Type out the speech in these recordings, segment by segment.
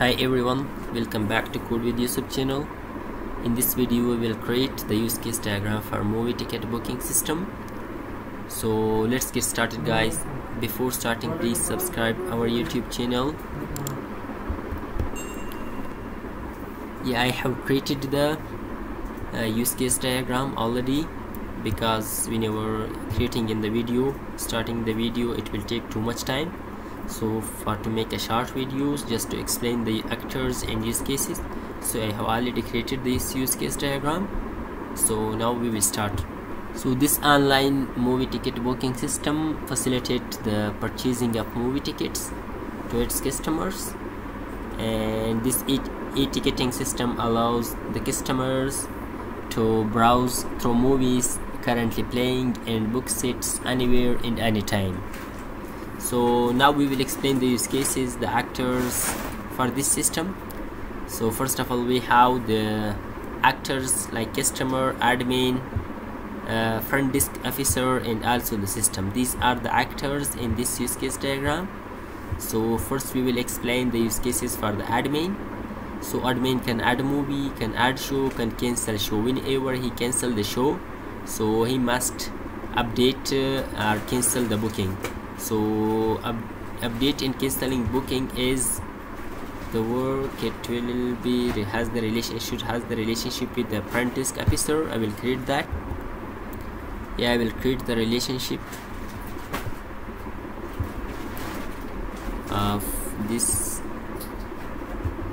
Hi everyone, welcome back to Code with YouTube channel. In this video we will create the use case diagram for movie ticket booking system. So let's get started guys. Before starting please subscribe our YouTube channel. Yeah, I have created the uh, use case diagram already because whenever creating in the video starting the video it will take too much time so for to make a short videos just to explain the actors and use cases. So I have already created this use case diagram. So now we will start. So this online movie ticket booking system facilitate the purchasing of movie tickets to its customers. And this e-ticketing system allows the customers to browse through movies currently playing and book seats anywhere and anytime so now we will explain the use cases the actors for this system. So first of all we have the actors like customer admin uh, front desk officer and also the system. These are the actors in this use case diagram. So first we will explain the use cases for the admin. So admin can add movie can add show can cancel show. Whenever he cancel the show so he must update uh, or cancel the booking so up, update in canceling booking is the work it will be has the relationship should has the relationship with the front desk officer. I will create that. Yeah i will create the relationship. Of this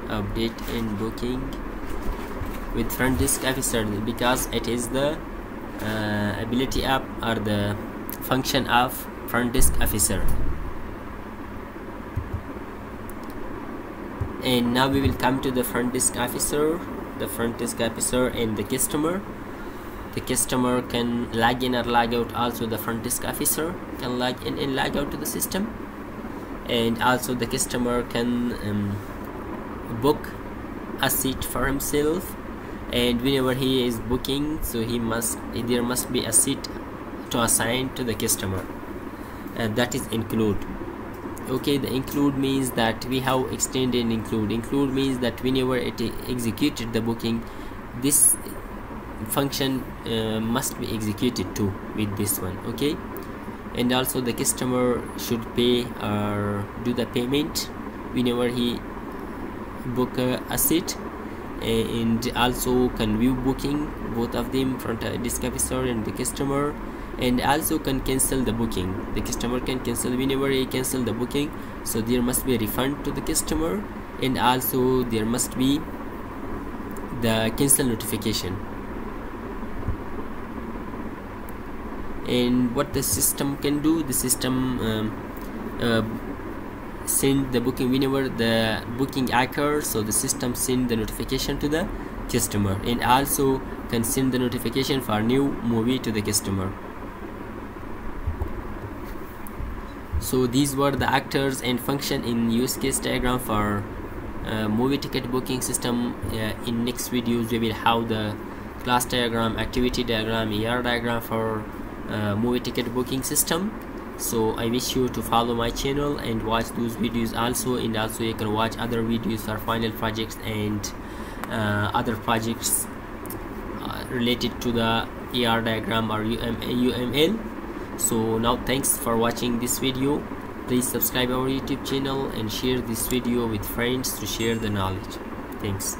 update in booking with front desk officer because it is the uh, ability app or the function of front desk officer. And now we will come to the front desk officer the front desk officer and the customer. The customer can log in or log out also the front desk officer can log in and log out to the system. And also the customer can um, book a seat for himself. And whenever he is booking so he must there must be a seat to assign to the customer uh, that is include. Okay the include means that we have extended include. Include means that whenever it executed the booking this function uh, must be executed too with this one okay? And also the customer should pay or do the payment whenever he book a, a seat. And also can view booking both of them front desk officer and the customer and also can cancel the booking. The customer can cancel whenever he cancel the booking. So there must be a refund to the customer. And also there must be the cancel notification. And what the system can do the system um, uh, send the booking whenever the booking occurs. So the system send the notification to the customer. And also can send the notification for new movie to the customer so these were the actors and function in use case diagram for uh, movie ticket booking system uh, in next videos we will have the class diagram activity diagram ER diagram for uh, movie ticket booking system. So i wish you to follow my channel and watch those videos also and also you can watch other videos for final projects and uh, other projects uh, related to the ER diagram or UM UML so now thanks for watching this video. Please subscribe our youtube channel and share this video with friends to share the knowledge. Thanks